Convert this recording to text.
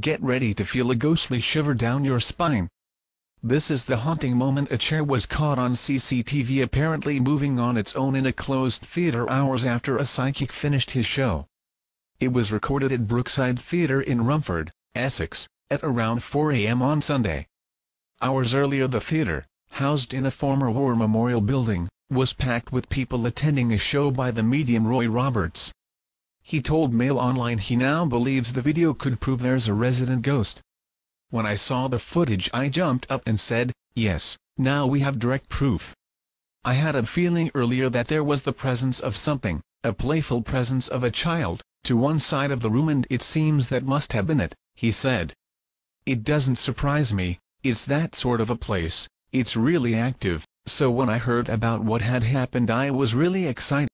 get ready to feel a ghostly shiver down your spine. This is the haunting moment a chair was caught on CCTV apparently moving on its own in a closed theater hours after a psychic finished his show. It was recorded at Brookside Theatre in Romford, Essex, at around 4 a.m. on Sunday. Hours earlier the theatre, housed in a former war memorial building, was packed with people attending a show by the medium Roy Roberts. He told Mail Online he now believes the video could prove there's a resident ghost. When I saw the footage I jumped up and said, yes, now we have direct proof. I had a feeling earlier that there was the presence of something, a playful presence of a child, to one side of the room and it seems that must have been it, he said. It doesn't surprise me, it's that sort of a place, it's really active, so when I heard about what had happened I was really excited.